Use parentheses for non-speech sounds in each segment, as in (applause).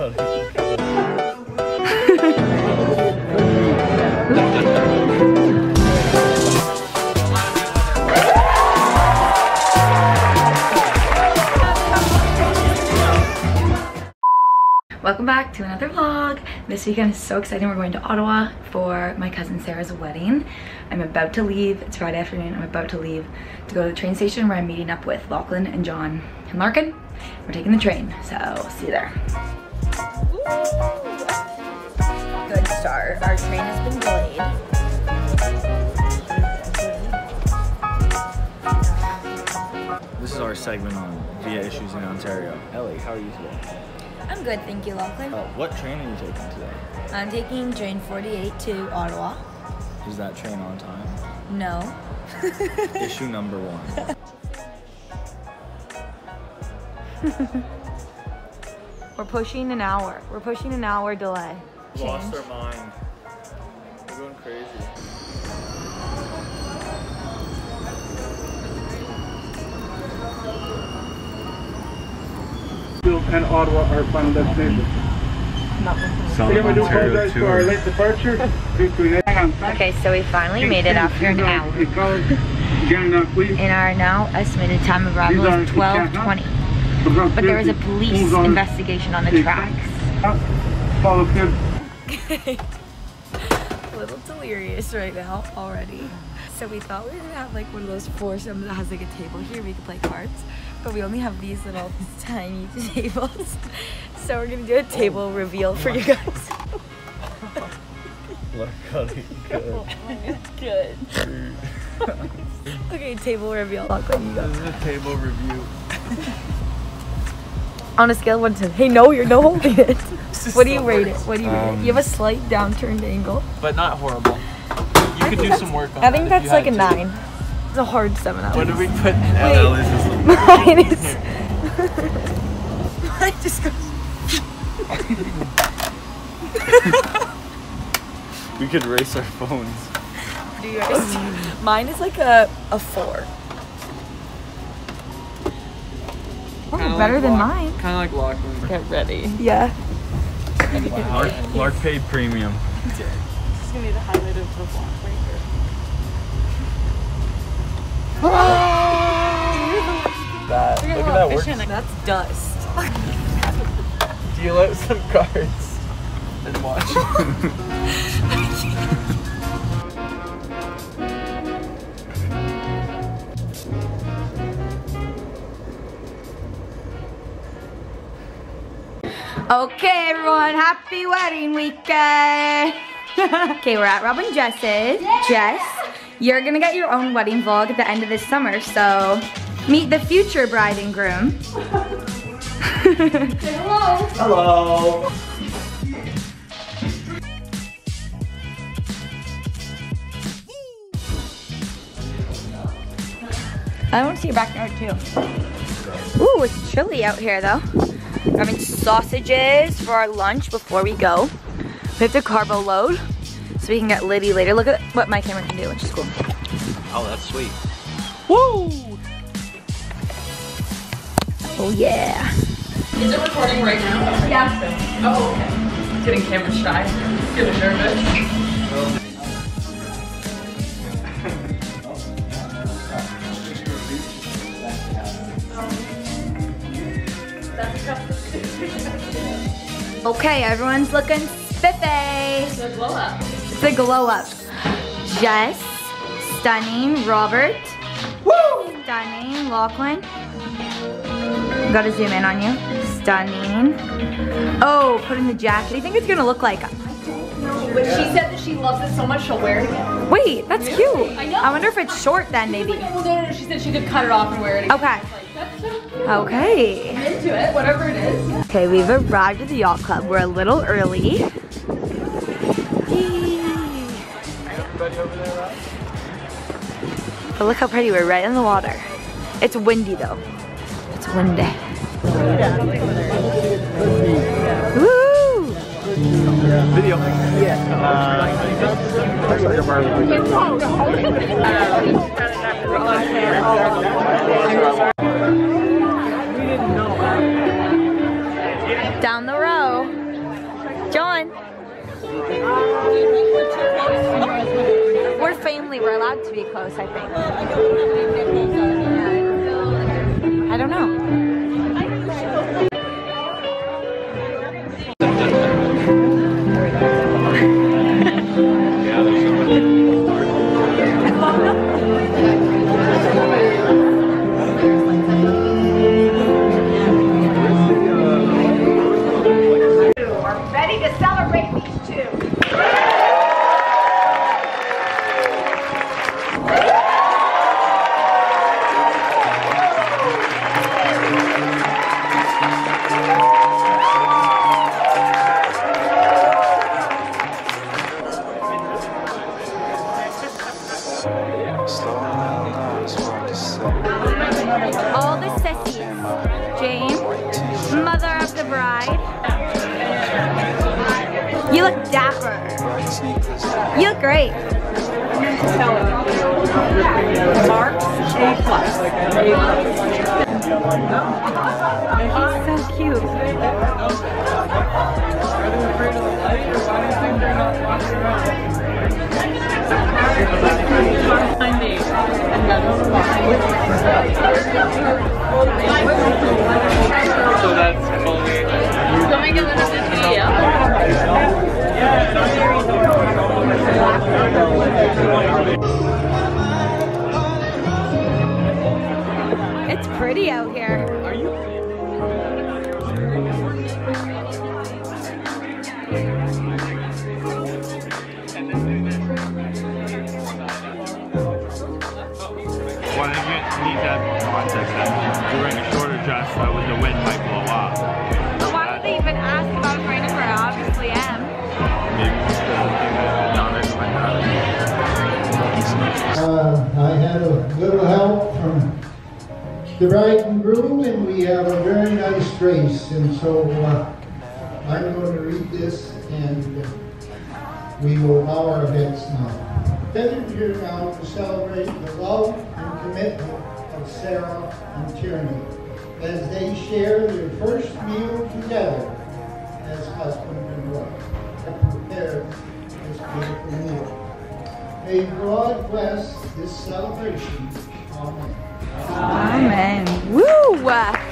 Welcome back to another vlog. This weekend is so exciting. We're going to Ottawa for my cousin Sarah's wedding. I'm about to leave. It's Friday afternoon. I'm about to leave to go to the train station where I'm meeting up with Lachlan and John and Larkin. We're taking the train, so see you there. Good start. Our train has been delayed. This is our segment on via issues in Ontario. Elly, how are you today? I'm good, thank you, Lachlan. Uh, what train are you taking today? I'm taking train 48 to Ottawa. Is that train on time? No. (laughs) Issue number one. (laughs) We're pushing an hour. We're pushing an hour delay. Lost Change. their mind. They're going crazy. and Ottawa our final destination. Again, we do apologize for our late departure due to an (laughs) hang on. Okay, so we finally made it after an hour. And (laughs) our now estimated time of arrival is 12.20. But there is a police investigation on the tracks. Follow kids. (laughs) a little delirious right now already. So we thought we were gonna have like one of those foursomes that has like a table here we could play cards. But we only have these little (laughs) tiny (laughs) tables. So we're gonna do a table oh reveal for you guys. Look, Cuddy, good. Good. okay, table reveal. Lachlan, you go. This is a table review. On a scale of one to ten. Hey, no, you're no holding (laughs) it. What do you rate it? What do you rate it? You have a slight downturned angle. but not horrible. You could do some work on I think that if that's you like a had to. nine. It's a hard seven out What of did we put? Elly's is the Mine is. (laughs) I (laughs) just go. We could race our phones. Do you? Mine is like a a four. Oh, better than mine. Kind of like Lachlan. Get ready. Yeah. Lark, Lark paid premium. This is gonna be the highlight of the vlog right here. That, look at that work. That's dust. (laughs) Deal out some cards and watch. (laughs) (laughs) Okay, everyone, happy wedding weekend. (laughs) okay, we're at Robin Jess's. Jess, you're gonna get your own wedding vlog at the end of this summer, so meet the future bride and groom. (laughs) Hello. Hello. I want to see your backyard too. Ooh, it's chilly out here though. We're having sausages for our lunch before we go. We have to carbo load so we can get Liddy later. Look at what my camera can do, which is cool. Oh, that's sweet. Woo! Oh yeah. Is it recording right now? Yeah. Oh, okay. Getting camera shy. Getting nervous. Okay, everyone's looking spiffy. It's a glow up. It's a glow up. Jess, stunning. Robert, woo, stunning. Lachlan, gotta zoom in on you. Stunning. Oh, put in the jacket. I think it's gonna look like. But she said that she loves it so much she'll wear it again. Wait, that's cute. I know. I wonder if it's short then, maybe. Well, no, no, no. She said she could cut it off and wear it again. Okay. Okay. I'm into it, whatever it is. Okay, we've arrived at the yacht club. We're a little early. But look how pretty, we're right in the water. It's windy though. It's windy. Woo! Video. Down family. We're allowed to be close, I think. I don't know. All the sissies. Jane, mother of the bride. You look dapper. You look great. Marks, A plus. He's so cute. It's pretty out here. The bride and groom, and we have a very nice race. And so uh, I'm going to read this, and we will bow our heads now. Gathered here now to celebrate the love and commitment of Sarah and Tierney as they share their first meal together as husband and wife to prepare this beautiful meal. May God bless this celebration. Amen. Amen. Woo! I'ma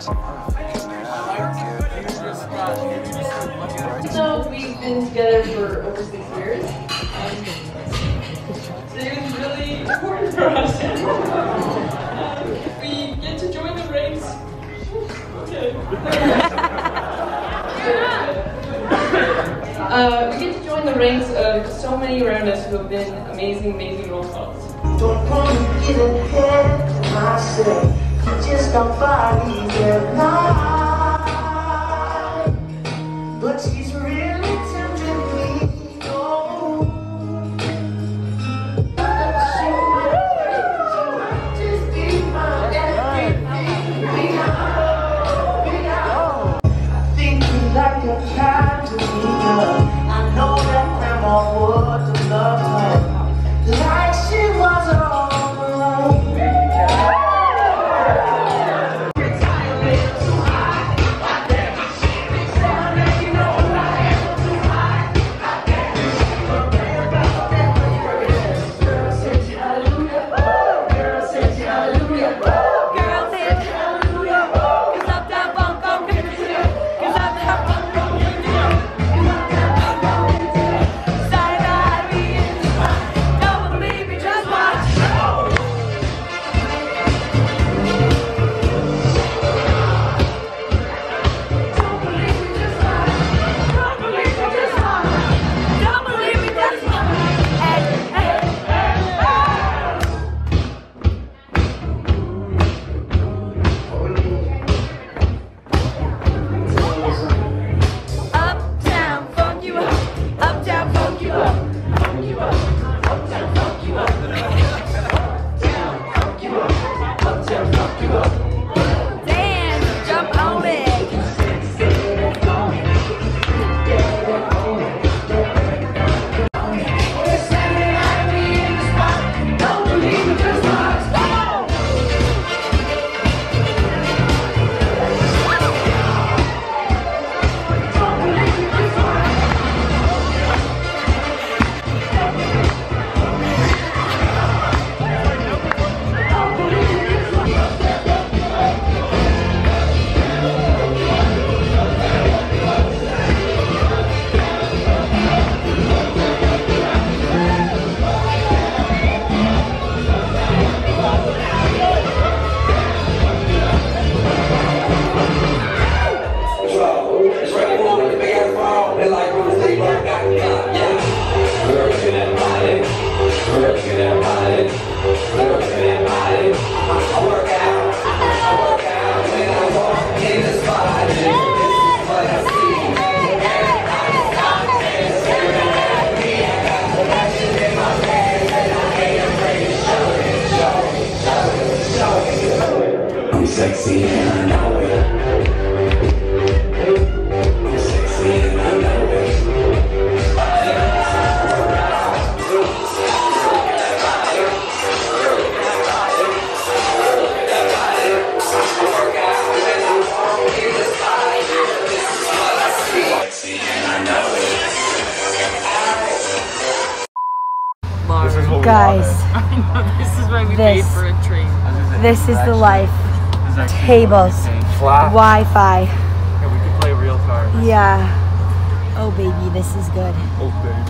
So we've been together for over six years. And today was really important for us. we get to join the ranks. (laughs) Okay. uh, we get to join the ranks of so many around us who have been amazing, amazing role models. Don't wanna get ahead of myself. You just don't body their lie. Guys, (laughs) know, this is why we this, paid for a tree. This is the life. Tables, Wi-Fi. Yeah, we can play real. Yeah. Oh baby, this is good. Oh baby.